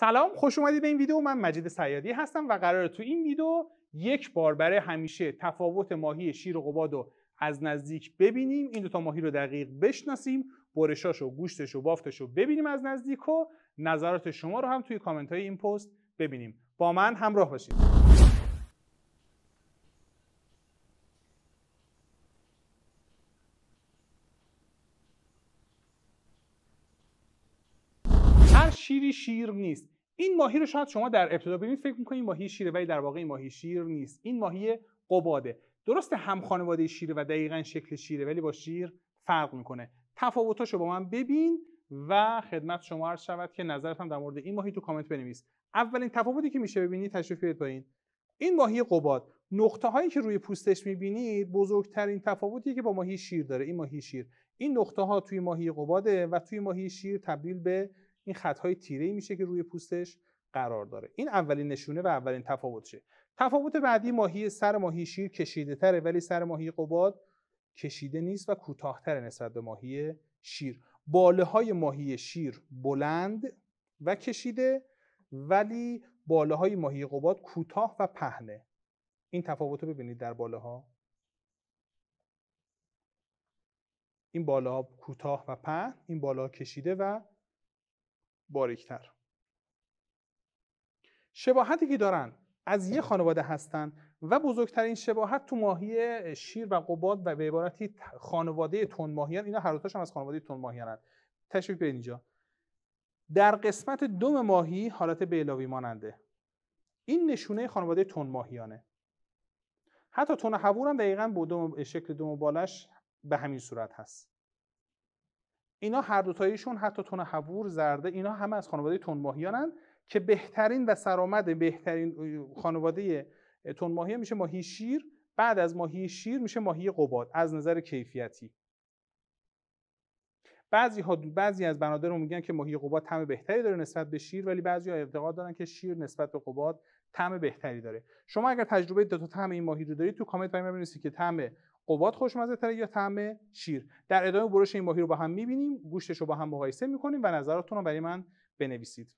سلام خوش اومدید به این ویدیو. من مجید سیادی هستم و قراره تو این ویدیو یک بار برای همیشه تفاوت ماهی شیر و قباد رو از نزدیک ببینیم. این دوتا ماهی رو دقیق بشناسیم برشاش و گوشتش و بافتش رو ببینیم از نزدیک و نظرات شما رو هم توی کامنت های این پست ببینیم. با من همراه باشید. شیر نیست. این ماهی رو شاید شما در ابتدا ببینید فکر می‌کنید ماهی شیره ولی در واقع این ماهی شیر نیست. این ماهی قباده. درسته هم خانواده شیره و دقیقا شکل شیره ولی با شیر فرق می‌کنه. تفاوتاشو با من ببین و خدمت شما عرض شود که نظرت هم در مورد این ماهی تو کامنت بنویس. اولین تفاوتی که میشه ببینید تشریف بیارید پایین. این ماهی قباد. نقطه هایی که روی پوستش می‌بینید بزرگترین تفاوتی که با ماهی شیر داره. این ماهی شیر. این نقطه ها توی ماهی قباده و توی ماهی شیر تبدیل به این خطهای تیره میشه که روی پوستش قرار داره. این اولین نشونه و اولین تفاوتشه. تفاوت بعدی ماهی سر ماهی شیر کشیده تره ولی سر ماهی قباد کشیده نیست و کوتاهتر نسبت به ماهی شیر. باله های ماهی شیر بلند و کشیده ولی باله های ماهی قباد کوتاه و پهنه. این تفاوت رو ببینید در باله ها این بالا کوتاه و پهن این بالا کشیده و باریکتر. شباهتی که دارن از یه خانواده هستن و بزرگترین شباهت تو ماهی شیر و قباد و به عبارتی خانواده تون ماهیان اینا هر هم از خانواده تون ماهیان تشریف به اینجا. در قسمت دوم ماهی حالت بیلاوی ماننده. این نشونه خانواده تون ماهیانه. حتی تون حبور هم دقیقا با شکل دوم بالش به همین صورت هست. اینا هر دوتاییشون حتی تون حبور زرده اینا همه از خانواده تون ماهیانن که بهترین و سرآمد بهترین خانواده تون ماهی میشه ماهی شیر. بعد از ماهی شیر میشه ماهی قباد از نظر کیفیتی. بعضی ها بعضی از بنادر میگن که ماهی قباد طعم بهتری داره نسبت به شیر ولی بعضی ها اعتقاد دارن که شیر نسبت به قباد طعم بهتری داره. شما اگر تجربه دو تا طعم این ماهی رو دارید تو کامنت برام بنویسید که طعم قباد خوشمزه تره یا طعم شیر. در ادامه برش این ماهی رو با هم می‌بینیم. گوشتش رو با هم مقایسه می‌کنیم و نظراتتون رو برای من بنویسید.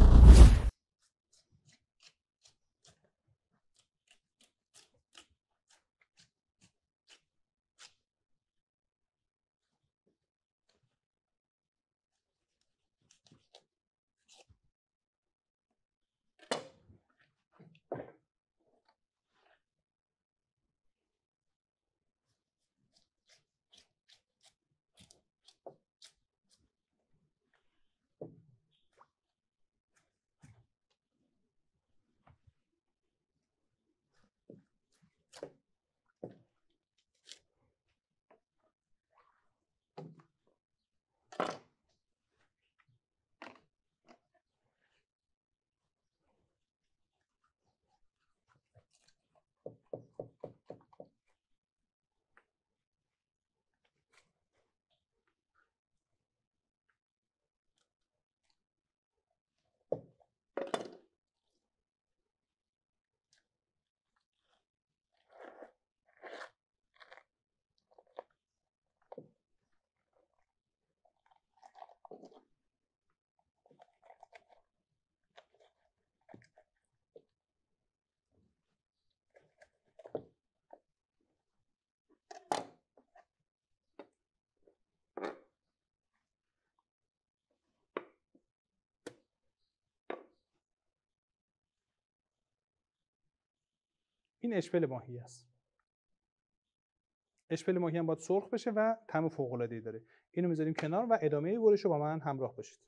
این اشپل ماهی است. اشپل ماهی هم باید سرخ بشه و طعم فوق داره. اینو می‌ذاریم کنار و ادامه برش رو با من همراه باشید.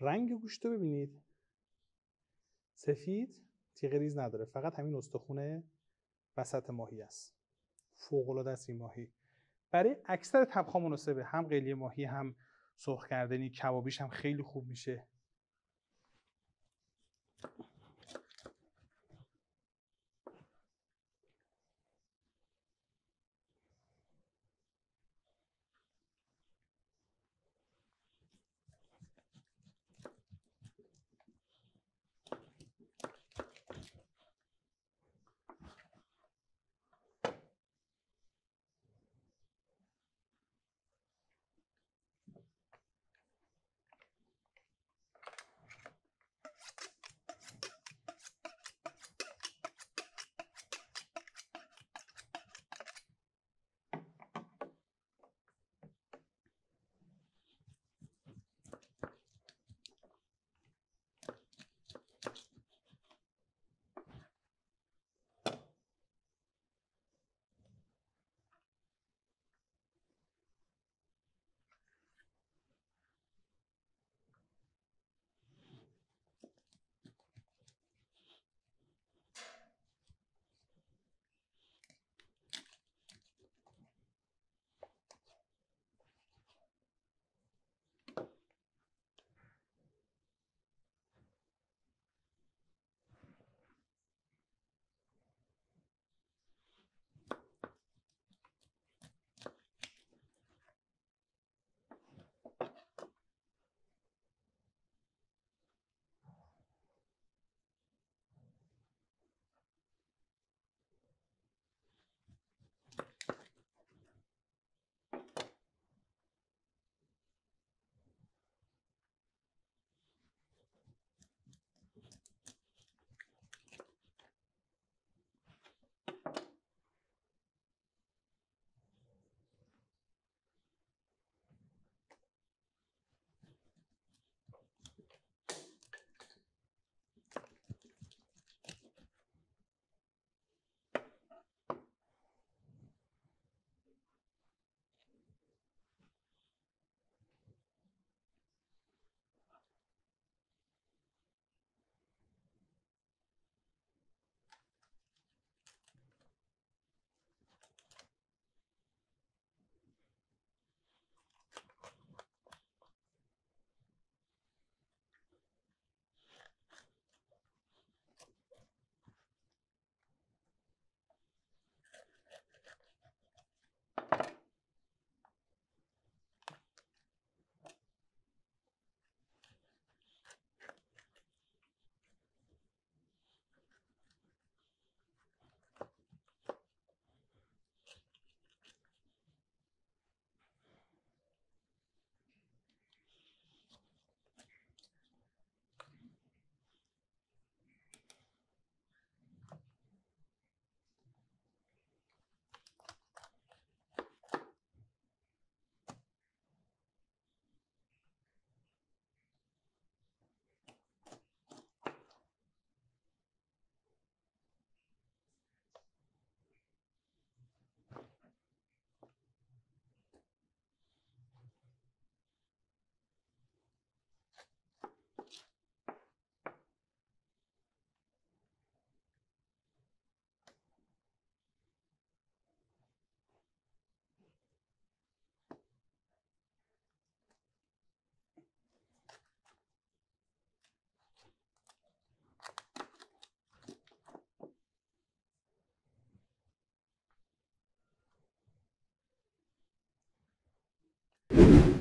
رنگ گوشت رو ببینید. سفید تیغ ریز نداره فقط همین استخونه وسط ماهی است. فوق العاده است این ماهی. برای اکثر تبخا مناسبه هم قلیه ماهی هم سرخ کردنی کبابیش هم خیلی خوب میشه.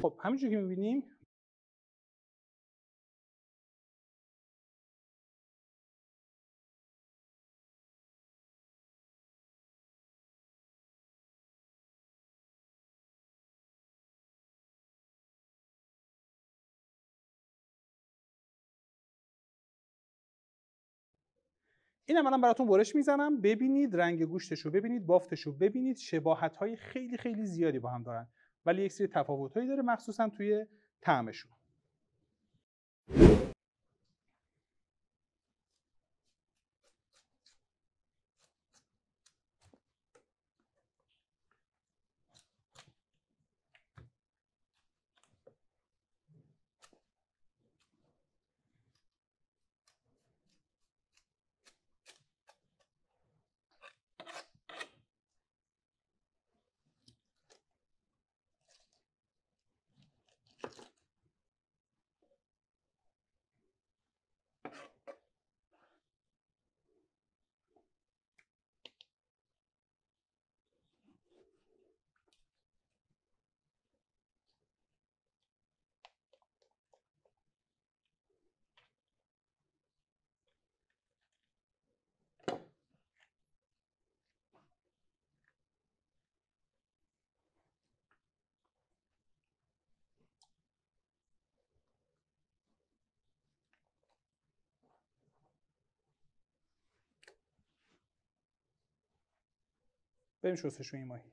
خب همینجور که می‌بینیم این من براتون برش می‌زنم. ببینید رنگ گوشتش رو ببینید بافتش رو ببینید شباهت های خیلی خیلی زیادی با هم دارن. ولی یک سری تفاوتهایی داره مخصوصا توی طعمشون. بریم شستشوی ماهی.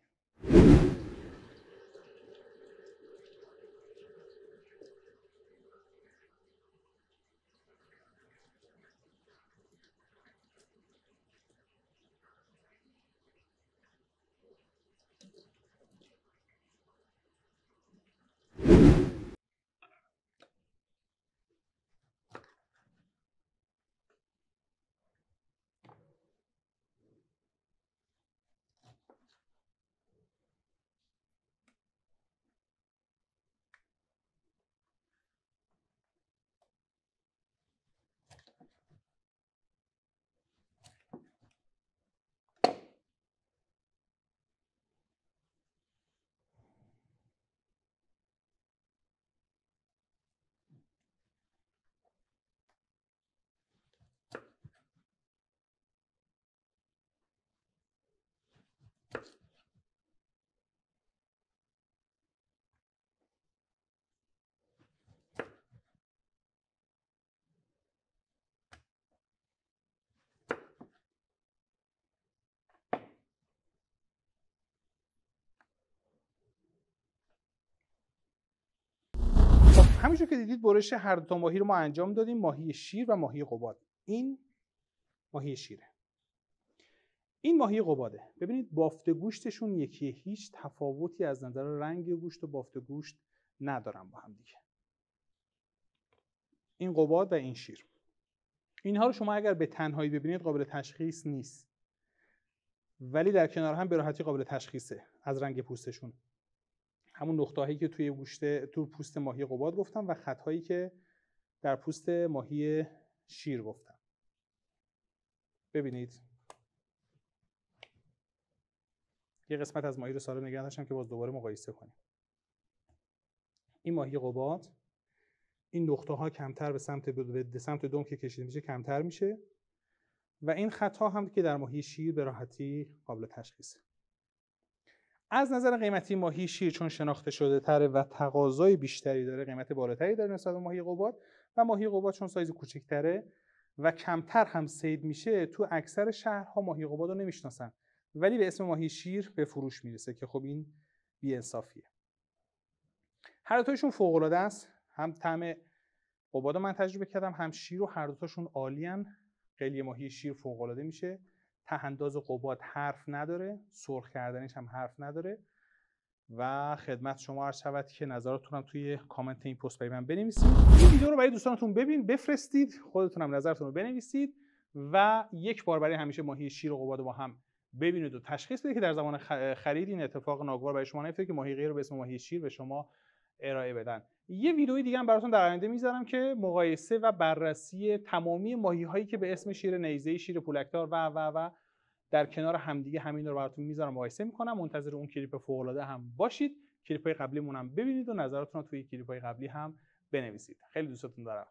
همینجور که دیدید برش هر دو ماهی رو ما انجام دادیم ماهی شیر و ماهی قباد. این ماهی شیره. این ماهی قباده. ببینید بافت گوشتشون یکیه هیچ تفاوتی از نظر رنگ گوشت و بافت گوشت ندارن با هم دیگه. این قباد و این شیر. اینها رو شما اگر به تنهایی ببینید قابل تشخیص نیست. ولی در کنار هم به راحتی قابل تشخیصه از رنگ پوستشون. همون نقطه‌هایی که توی گوشت تو پوست ماهی قباد گفتم و خطهایی که در پوست ماهی شیر گفتم. ببینید. یه قسمت از ماهی رو سالم نگه داشتم که باز دوباره مقایسه کنیم. این ماهی قباد این نقطه ها کمتر به سمت به سمت دوم که کشیده میشه کمتر میشه و این خط ها هم که در ماهی شیر به راحتی قابل تشخیصه. از نظر قیمتی ماهی شیر چون شناخته شده تره و تقاضای بیشتری داره قیمت بالاتری داره نسبت به ماهی قباد و ماهی قباد چون سایز کوچکتره و کمتر هم سید میشه تو اکثر شهرها ماهی قباد رو نمی‌شناسن. ولی به اسم ماهی شیر به فروش می‌رسه که خب این بی‌انصافیه. هر دوتاشون فوق العاده است. هم طعم قباد من تجربه کردم هم شیر و هر دوتاشون عالیان قلی ماهی شیر فوق العاده میشه. تهنداز قباد حرف نداره سرخ کردنش هم حرف نداره و خدمت شما عرض شود که نظراتتون هم توی کامنت این پست برای من بنویسید. این ویدیو رو برای دوستانتون ببین بفرستید خودتون هم نظرتون رو بنویسید و یک بار برای همیشه ماهی شیر و قباد با هم ببینید و تشخیص بدید که در زمان خرید این اتفاق ناگوار برای شما نیفته که ماهی غیر به اسم ماهی شیر به شما ارائه بدن. یه ویدئوی دیگه هم براتون در آینده می‌ذارم که مقایسه و بررسی تمامی ماهی هایی که به اسم شیر نیزه شیر پولکدار و و و در کنار همدیگه همین رو براتون می‌ذارم مقایسه می‌کنم. منتظر اون کلیپ فوق هم باشید. کلیپ های قبلیمون هم ببینید و نظراتتون رو توی کلیپ های قبلی هم بنویسید. خیلی دوستتون دارم.